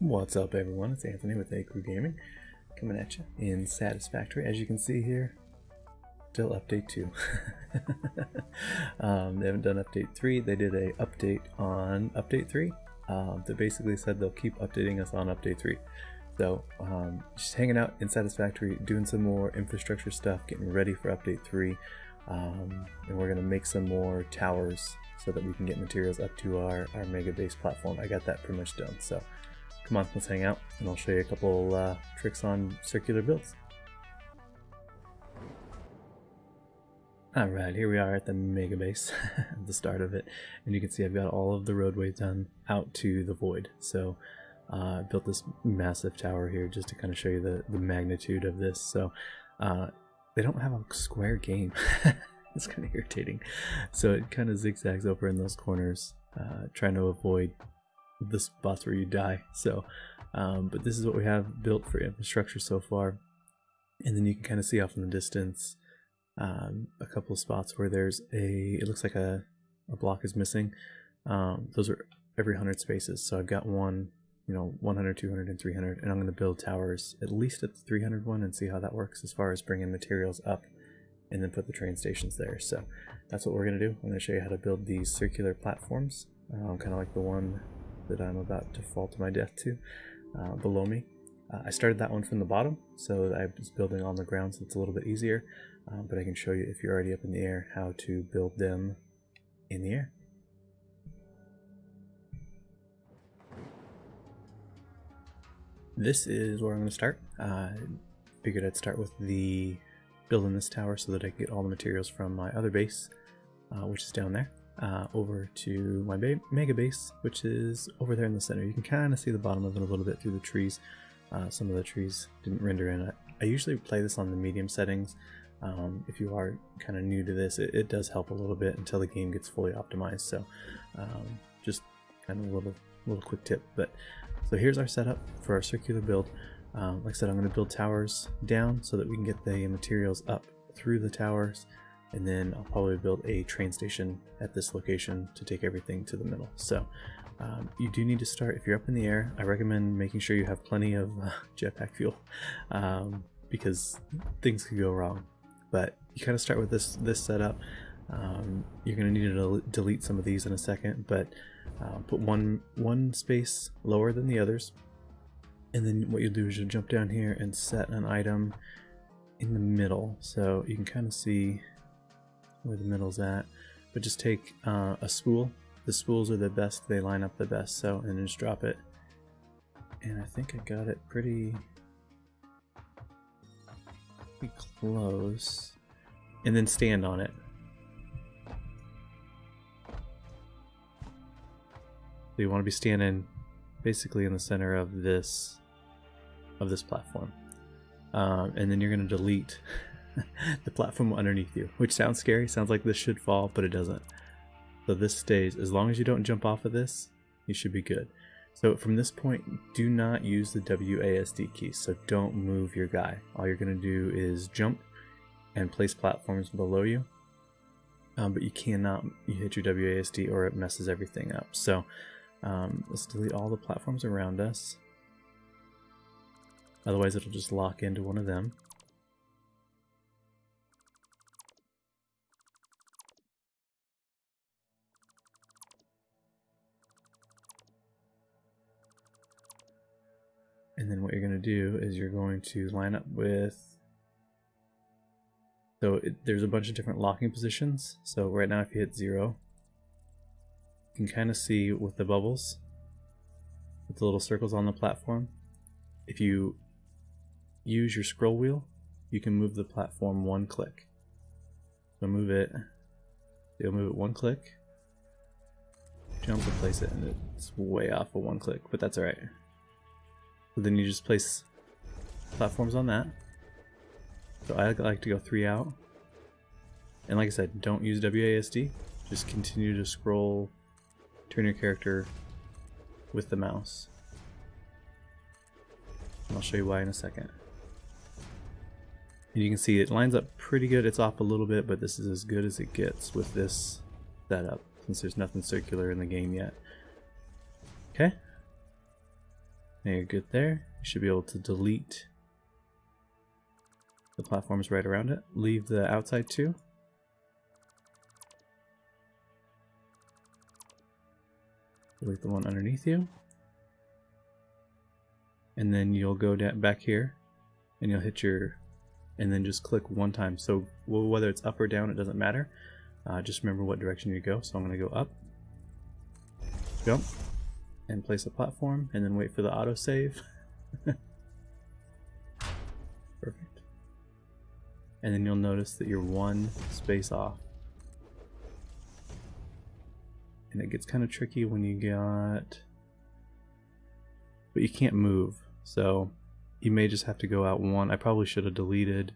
What's up everyone, it's Anthony with ACrew Gaming coming at you in Satisfactory. As you can see here, still update 2. um, they haven't done update 3, they did a update on update 3. Um, they basically said they'll keep updating us on update 3. So um, just hanging out in Satisfactory, doing some more infrastructure stuff, getting ready for update 3. Um, and we're going to make some more towers so that we can get materials up to our, our mega base platform. I got that pretty much done. So Come on, let's hang out, and I'll show you a couple uh, tricks on circular builds. Alright, here we are at the mega base, at the start of it, and you can see I've got all of the roadway done out to the void. So uh, I built this massive tower here just to kind of show you the, the magnitude of this. So uh, they don't have a square game. it's kind of irritating. So it kind of zigzags over in those corners, uh, trying to avoid the spots where you die. So, um, but this is what we have built for infrastructure so far. And then you can kind of see off in the distance um, a couple of spots where there's a, it looks like a, a block is missing. Um, those are every 100 spaces. So I've got one, you know, 100, 200, and 300. And I'm going to build towers at least at the 300 one and see how that works as far as bringing materials up and then put the train stations there. So that's what we're going to do. I'm going to show you how to build these circular platforms, um, kind of like the one that I'm about to fall to my death to uh, below me. Uh, I started that one from the bottom, so I was building on the ground so it's a little bit easier, uh, but I can show you if you're already up in the air how to build them in the air. This is where I'm going to start. I figured I'd start with the building this tower so that I can get all the materials from my other base, uh, which is down there uh, over to my mega base, which is over there in the center. You can kind of see the bottom of it a little bit through the trees. Uh, some of the trees didn't render in. I, I usually play this on the medium settings. Um, if you are kind of new to this, it, it, does help a little bit until the game gets fully optimized. So um, just kind of a little, little quick tip. But so here's our setup for our circular build. Um, like I said, I'm going to build towers down so that we can get the materials up through the towers and then I'll probably build a train station at this location to take everything to the middle. So um, you do need to start, if you're up in the air, I recommend making sure you have plenty of uh, jetpack fuel um, because things could go wrong. But you kind of start with this, this setup. Um, you're going to need to delete some of these in a second, but uh, put one, one space lower than the others. And then what you'll do is you'll jump down here and set an item in the middle. So you can kind of see where the middle's at. But just take uh, a spool. The spools are the best, they line up the best, so, and just drop it. And I think I got it pretty, pretty close. And then stand on it. So you want to be standing basically in the center of this of this platform. Um, and then you're going to delete the platform underneath you, which sounds scary. Sounds like this should fall, but it doesn't. So this stays. As long as you don't jump off of this, you should be good. So from this point, do not use the WASD key. So don't move your guy. All you're going to do is jump and place platforms below you. Um, but you cannot you hit your WASD or it messes everything up. So um, let's delete all the platforms around us. Otherwise it'll just lock into one of them. And then what you're going to do is you're going to line up with so it, there's a bunch of different locking positions. So right now if you hit zero, you can kind of see with the bubbles, with the little circles on the platform, if you use your scroll wheel, you can move the platform one click. So move it, you'll move it one click, jump and place it, and it's way off of one click, but that's alright. Then you just place platforms on that. So I like to go three out. And like I said, don't use WASD. Just continue to scroll, turn your character with the mouse. And I'll show you why in a second. And you can see it lines up pretty good. It's off a little bit, but this is as good as it gets with this setup, since there's nothing circular in the game yet. Okay, Now you're good there. You should be able to delete the platforms right around it. Leave the outside too. Delete the one underneath you. And then you'll go back here and you'll hit your and then just click one time. So whether it's up or down, it doesn't matter. Uh, just remember what direction you go. So I'm going to go up, jump, and place a platform, and then wait for the autosave. Perfect. And then you'll notice that you're one space off. And it gets kind of tricky when you got... But you can't move, so you may just have to go out one. I probably should have deleted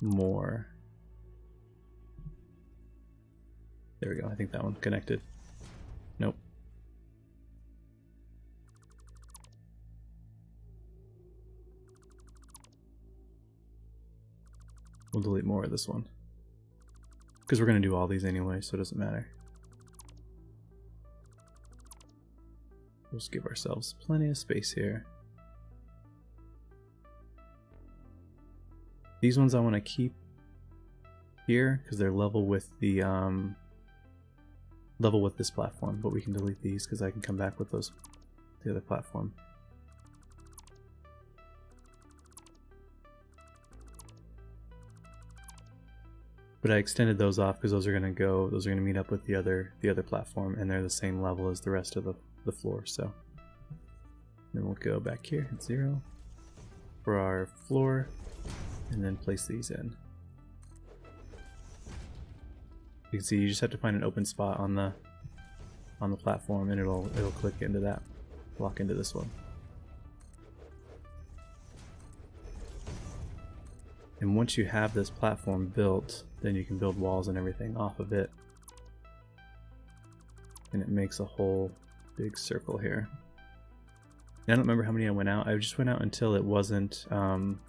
more. There we go, I think that one connected. We'll delete more of this one. Because we're going to do all these anyway, so it doesn't matter. We'll just give ourselves plenty of space here. These ones I want to keep here because they're level with the um, level with this platform, but we can delete these because I can come back with those the other platform. But I extended those off because those are gonna go those are gonna meet up with the other the other platform and they're the same level as the rest of the, the floor, so then we'll go back here at zero for our floor and then place these in. You can see you just have to find an open spot on the on the platform and it'll it'll click into that lock into this one. And once you have this platform built, then you can build walls and everything off of it. And it makes a whole big circle here. I don't remember how many I went out. I just went out until it wasn't um,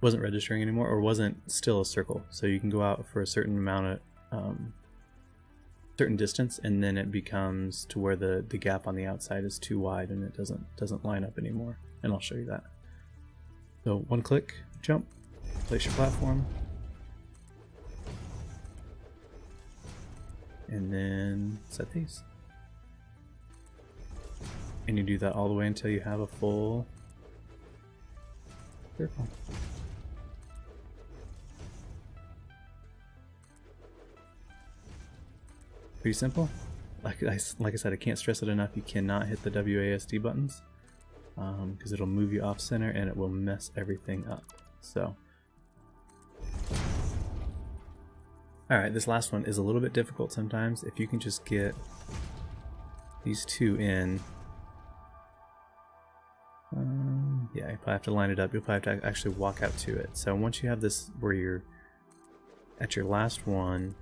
wasn't registering anymore or wasn't still a circle. So you can go out for a certain amount of um, certain distance and then it becomes to where the, the gap on the outside is too wide and it doesn't doesn't line up anymore. And I'll show you that. So one click, jump, place your platform, and then set these. And you do that all the way until you have a full circle. Pretty simple. Like I, like I said, I can't stress it enough. You cannot hit the WASD buttons because um, it'll move you off center and it will mess everything up. So, alright, this last one is a little bit difficult sometimes. If you can just get these two in, um, yeah, you probably have to line it up. You'll probably have to actually walk out to it. So once you have this where you're at your last one,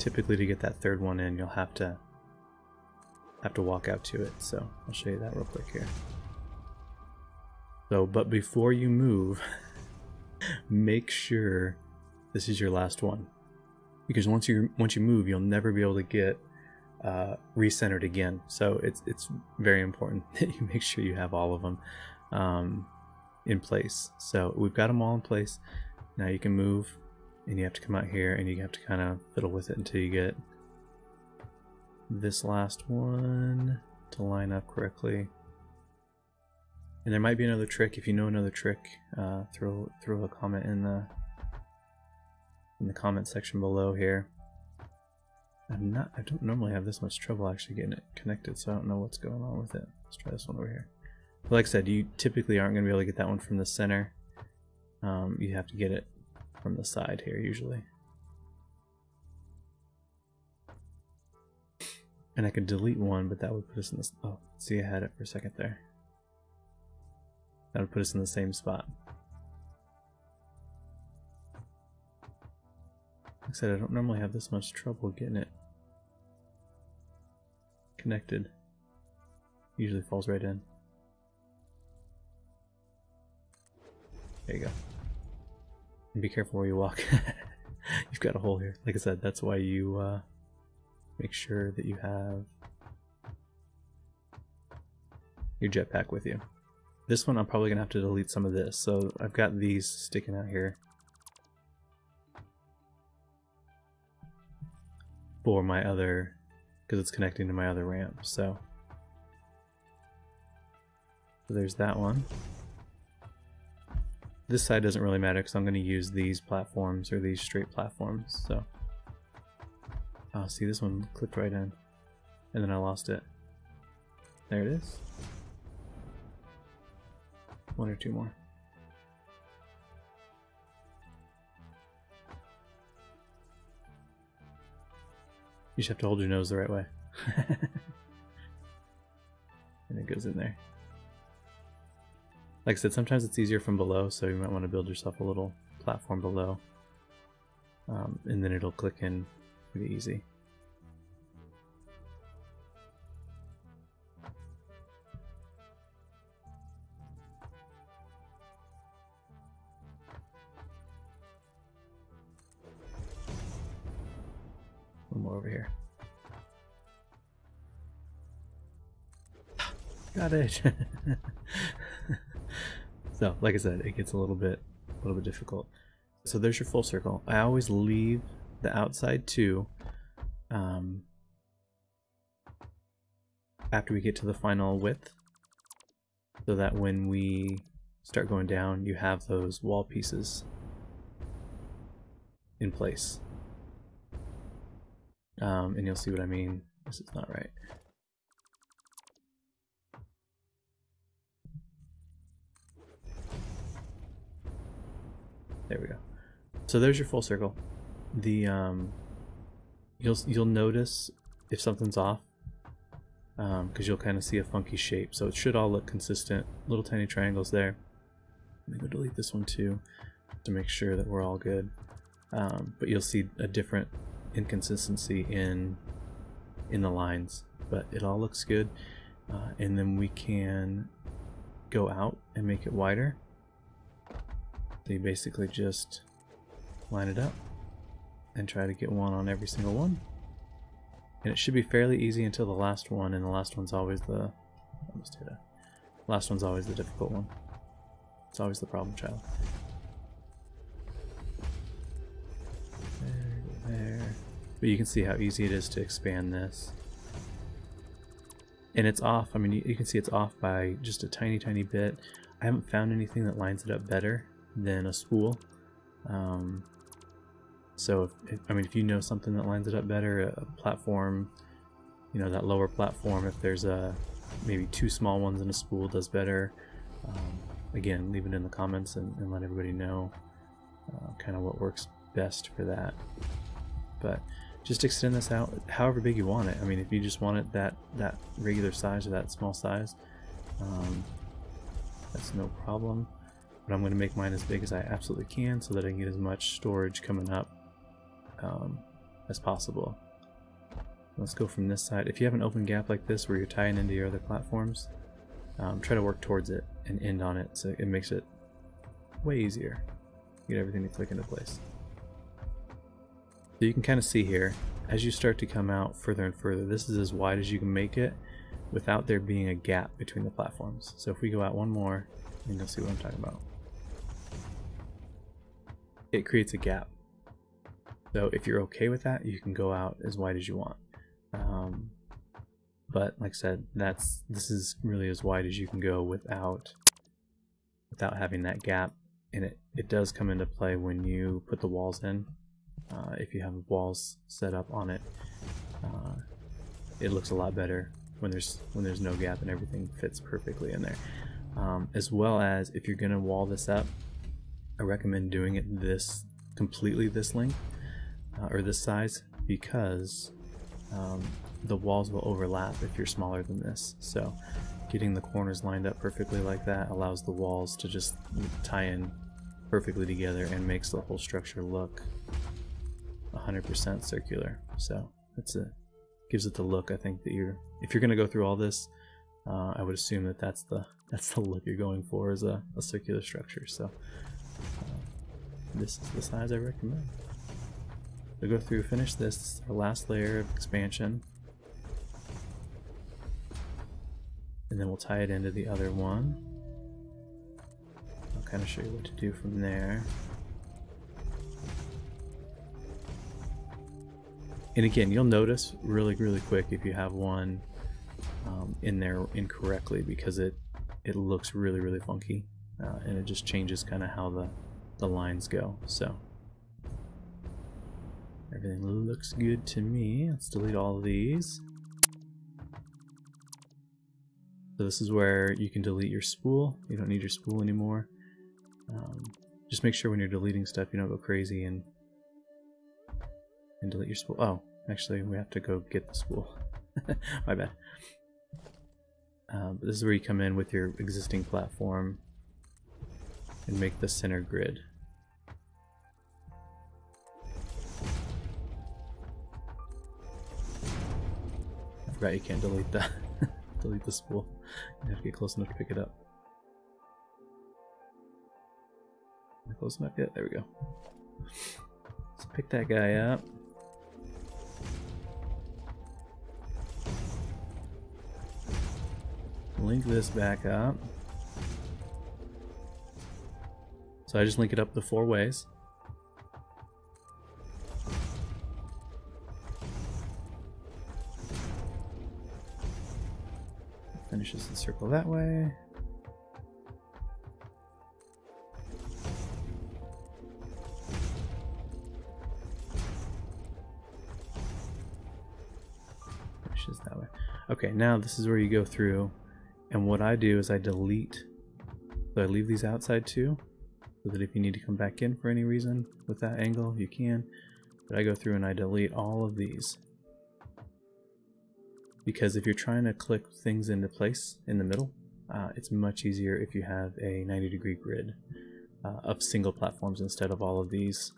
typically to get that third one in, you'll have to have to walk out to it. So I'll show you that real quick here. So, but before you move, make sure this is your last one, because once you once you move, you'll never be able to get uh, recentered again. So it's it's very important that you make sure you have all of them um, in place. So we've got them all in place. Now you can move and you have to come out here and you have to kind of fiddle with it until you get this last one to line up correctly. And there might be another trick. If you know another trick, uh, throw throw a comment in the in the comment section below here. I'm not. I don't normally have this much trouble actually getting it connected, so I don't know what's going on with it. Let's try this one over here. But like I said, you typically aren't going to be able to get that one from the center. Um, you have to get it from the side here usually. And I could delete one, but that would put us in this. Oh, see, I had it for a second there. That would put us in the same spot. Like I said, I don't normally have this much trouble getting it connected. Usually falls right in. There you go. And be careful where you walk. You've got a hole here. Like I said, that's why you uh, make sure that you have your jetpack with you. This one I'm probably going to have to delete some of this, so I've got these sticking out here. For my other, because it's connecting to my other ramp, so. so there's that one. This side doesn't really matter because I'm going to use these platforms or these straight platforms, so. Oh, see this one clipped right in. And then I lost it. There it is. One or two more. You just have to hold your nose the right way. and it goes in there. Like I said, sometimes it's easier from below, so you might want to build yourself a little platform below. Um, and then it'll click in pretty easy. Got it. so, like I said, it gets a little bit, a little bit difficult. So there's your full circle. I always leave the outside two um, after we get to the final width so that when we start going down you have those wall pieces in place um, and you'll see what I mean this is not right there we go so there's your full circle the um, you'll you'll notice if something's off because um, you'll kind of see a funky shape. So it should all look consistent. Little tiny triangles there. Let me go delete this one too to make sure that we're all good. Um, but you'll see a different inconsistency in in the lines, but it all looks good. Uh, and then we can go out and make it wider. So you basically just line it up and try to get one on every single one. And it should be fairly easy until the last one, and the last one's always the almost hit a last one's always the difficult one. It's always the problem child. There, there. But you can see how easy it is to expand this. And it's off, I mean you, you can see it's off by just a tiny tiny bit. I haven't found anything that lines it up better than a spool. Um, so, if, I mean, if you know something that lines it up better, a platform, you know, that lower platform, if there's a maybe two small ones in a spool does better, um, again, leave it in the comments and, and let everybody know uh, kind of what works best for that. But just extend this out however big you want it. I mean, if you just want it that, that regular size or that small size, um, that's no problem. But I'm going to make mine as big as I absolutely can so that I can get as much storage coming up um, as possible. Let's go from this side. If you have an open gap like this where you're tying into your other platforms, um, try to work towards it and end on it so it makes it way easier. Get everything to click into place. So you can kind of see here, as you start to come out further and further, this is as wide as you can make it without there being a gap between the platforms. So if we go out one more, you'll see what I'm talking about. It creates a gap. So if you're okay with that, you can go out as wide as you want. Um, but like I said, that's this is really as wide as you can go without without having that gap. And it, it does come into play when you put the walls in. Uh, if you have walls set up on it, uh, it looks a lot better when there's when there's no gap and everything fits perfectly in there. Um, as well as if you're gonna wall this up, I recommend doing it this completely this length uh, or this size because um, the walls will overlap if you're smaller than this. So getting the corners lined up perfectly like that allows the walls to just tie in perfectly together and makes the whole structure look 100% circular. So that's a gives it the look I think that you're if you're gonna go through all this uh, I would assume that that's the that's the look you're going for is a, a circular structure so this is the size I recommend We'll go through, finish this. our last layer of expansion. And then we'll tie it into the other one. I'll kind of show you what to do from there. And again, you'll notice really, really quick if you have one um, in there incorrectly because it it looks really, really funky, uh, and it just changes kind of how the the lines go. So everything looks good to me. Let's delete all these. So this is where you can delete your spool. You don't need your spool anymore. Um, just make sure when you're deleting stuff you don't go crazy and and delete your spool. Oh, actually we have to go get the spool. My bad. Um, this is where you come in with your existing platform and make the center grid. I forgot you can't delete that. delete the spool. You have to get close enough to pick it up. Close enough yet? There we go. Let's pick that guy up. Link this back up. So I just link it up the four ways. Finishes the circle that way. Finishes that way. Okay, now this is where you go through and what I do is I delete, so I leave these outside too, so that if you need to come back in for any reason with that angle, you can. But I go through and I delete all of these. Because if you're trying to click things into place in the middle, uh, it's much easier if you have a 90 degree grid uh, of single platforms instead of all of these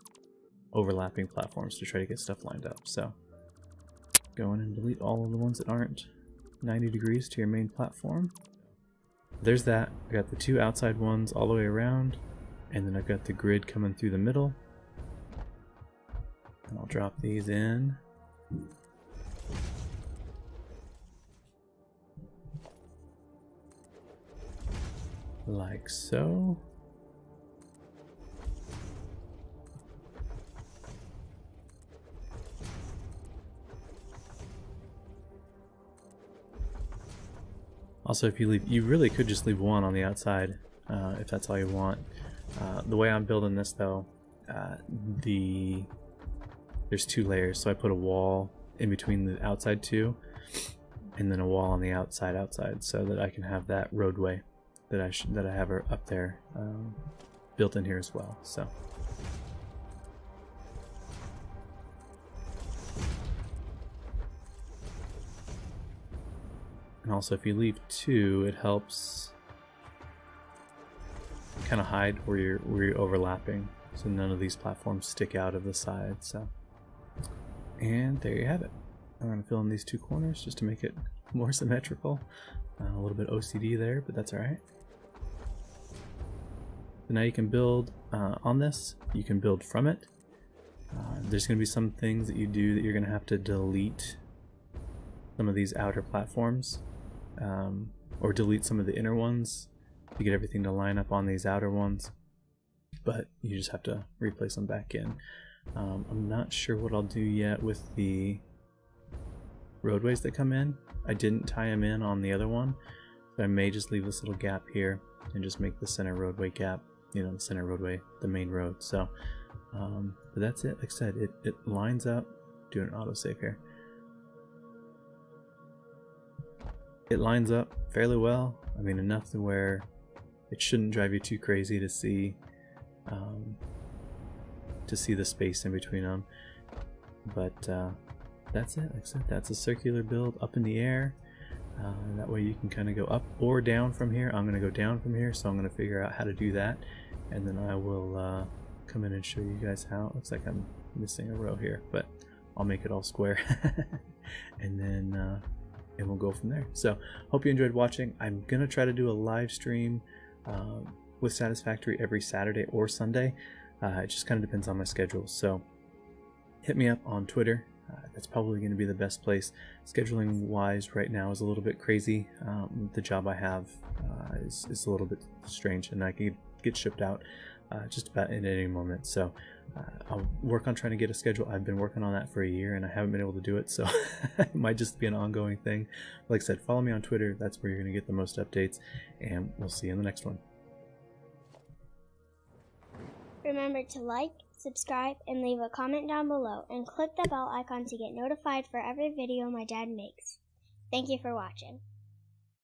overlapping platforms to try to get stuff lined up. So go in and delete all of the ones that aren't 90 degrees to your main platform. There's that. I got the two outside ones all the way around, and then I've got the grid coming through the middle. And I'll drop these in. Like so. Also, if you leave, you really could just leave one on the outside uh, if that's all you want. Uh, the way I'm building this though, uh, the there's two layers, so I put a wall in between the outside two, and then a wall on the outside outside, so that I can have that roadway that I that I have up there um, built in here as well. So. And also if you leave two, it helps kind of hide where you're, where you're overlapping. So none of these platforms stick out of the side. So, And there you have it. I'm going to fill in these two corners just to make it more symmetrical. Uh, a little bit OCD there, but that's alright. So now you can build uh, on this, you can build from it. Uh, there's going to be some things that you do that you're going to have to delete some of these outer platforms um, or delete some of the inner ones to get everything to line up on these outer ones but you just have to replace them back in. Um, I'm not sure what I'll do yet with the roadways that come in. I didn't tie them in on the other one so I may just leave this little gap here and just make the center roadway gap you know the center roadway the main road. So um, but that's it. Like I said it, it lines up. Doing an autosave here. It lines up fairly well. I mean, enough to where it shouldn't drive you too crazy to see um, to see the space in between them. But uh, that's it. Like I said, that's a circular build up in the air. Uh, that way you can kind of go up or down from here. I'm going to go down from here, so I'm going to figure out how to do that. And then I will uh, come in and show you guys how. It looks like I'm missing a row here, but I'll make it all square. and then uh, and we'll go from there. So hope you enjoyed watching. I'm gonna try to do a live stream uh, with Satisfactory every Saturday or Sunday. Uh, it just kind of depends on my schedule. So hit me up on Twitter. Uh, that's probably going to be the best place. Scheduling wise, right now is a little bit crazy. Um, the job I have uh, is, is a little bit strange, and I get shipped out uh, just about in any moment. So uh, I'll work on trying to get a schedule. I've been working on that for a year, and I haven't been able to do it, so it might just be an ongoing thing. Like I said, follow me on Twitter. That's where you're going to get the most updates, and we'll see you in the next one. Remember to like, subscribe, and leave a comment down below, and click the bell icon to get notified for every video my dad makes. Thank you for watching.